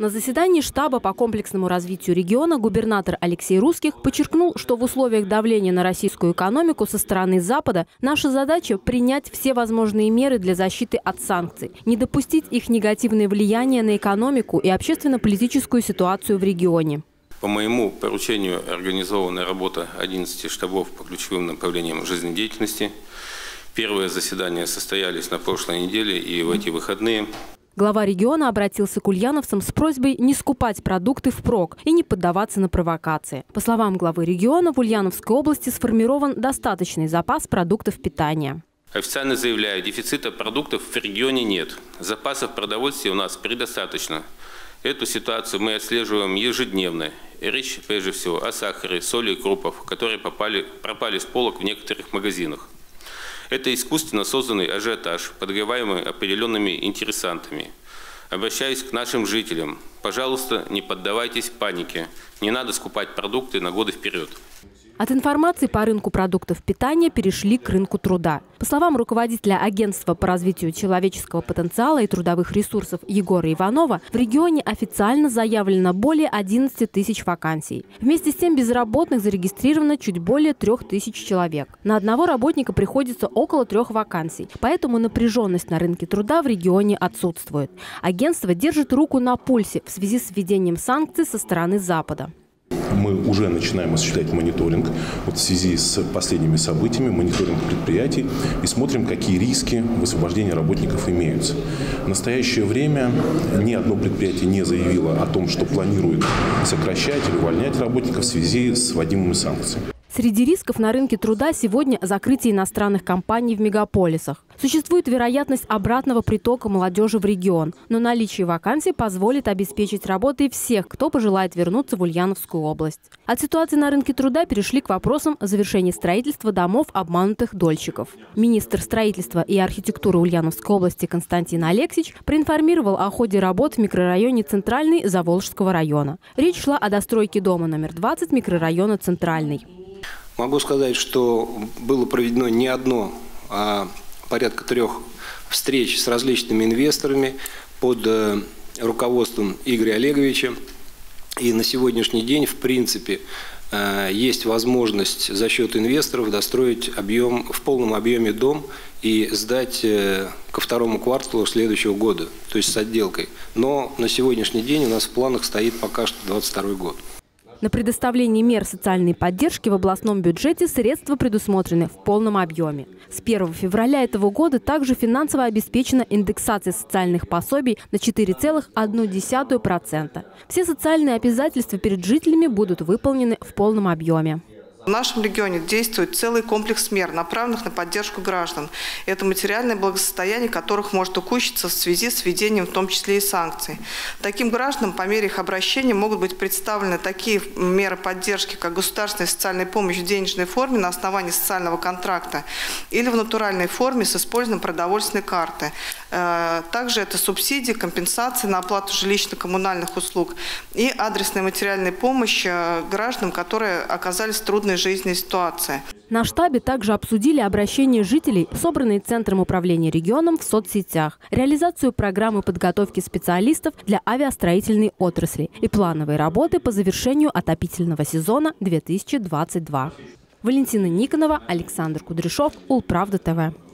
На заседании штаба по комплексному развитию региона губернатор Алексей Русских подчеркнул, что в условиях давления на российскую экономику со стороны Запада наша задача – принять все возможные меры для защиты от санкций, не допустить их негативное влияние на экономику и общественно-политическую ситуацию в регионе. По моему поручению организована работа 11 штабов по ключевым направлениям жизнедеятельности. Первые заседания состоялись на прошлой неделе и в эти выходные. Глава региона обратился к ульяновцам с просьбой не скупать продукты впрок и не поддаваться на провокации. По словам главы региона, в Ульяновской области сформирован достаточный запас продуктов питания. Официально заявляю, дефицита продуктов в регионе нет. Запасов продовольствия у нас предостаточно. Эту ситуацию мы отслеживаем ежедневно. речь прежде всего о сахаре, соли и крупах, которые попали, пропали с полок в некоторых магазинах. Это искусственно созданный ажиотаж, подогреваемый определенными интересантами. Обращаюсь к нашим жителям. Пожалуйста, не поддавайтесь панике. Не надо скупать продукты на годы вперед. От информации по рынку продуктов питания перешли к рынку труда. По словам руководителя Агентства по развитию человеческого потенциала и трудовых ресурсов Егора Иванова, в регионе официально заявлено более 11 тысяч вакансий. Вместе с тем безработных зарегистрировано чуть более 3 тысяч человек. На одного работника приходится около трех вакансий, поэтому напряженность на рынке труда в регионе отсутствует. Агентство держит руку на пульсе в связи с введением санкций со стороны Запада мы уже начинаем осуществлять мониторинг вот в связи с последними событиями, мониторинг предприятий и смотрим, какие риски высвобождения работников имеются. В настоящее время ни одно предприятие не заявило о том, что планирует сокращать или увольнять работников в связи с вводимыми санкциями. Среди рисков на рынке труда сегодня закрытие иностранных компаний в мегаполисах. Существует вероятность обратного притока молодежи в регион, но наличие вакансий позволит обеспечить работой всех, кто пожелает вернуться в Ульяновскую область. От ситуации на рынке труда перешли к вопросам завершения строительства домов обманутых дольщиков. Министр строительства и архитектуры Ульяновской области Константин Алексич проинформировал о ходе работ в микрорайоне Центральный Заволжского района. Речь шла о достройке дома номер 20 микрорайона Центральный. Могу сказать, что было проведено не одно, а порядка трех встреч с различными инвесторами под э, руководством Игоря Олеговича. И на сегодняшний день, в принципе, э, есть возможность за счет инвесторов достроить объем, в полном объеме дом и сдать э, ко второму кварталу следующего года, то есть с отделкой. Но на сегодняшний день у нас в планах стоит пока что 2022 год. На предоставление мер социальной поддержки в областном бюджете средства предусмотрены в полном объеме. С 1 февраля этого года также финансово обеспечена индексация социальных пособий на 4,1%. Все социальные обязательства перед жителями будут выполнены в полном объеме. В нашем регионе действует целый комплекс мер, направленных на поддержку граждан. Это материальное благосостояние которых может укущиться в связи с введением в том числе и санкций. Таким гражданам по мере их обращения могут быть представлены такие меры поддержки, как государственная социальная помощь в денежной форме на основании социального контракта или в натуральной форме с использованием продовольственной карты. Э, также это субсидии, компенсации на оплату жилищно-коммунальных услуг и адресная материальная помощь э, гражданам, которые оказались в трудной жизненной ситуации. На штабе также обсудили обращения жителей, собранные Центром управления регионом в соцсетях, реализацию программы подготовки специалистов для авиастроительной отрасли и плановые работы по завершению отопительного сезона 2022. Валентина Никонова, Александр Кудряшов, Улправда ТВ.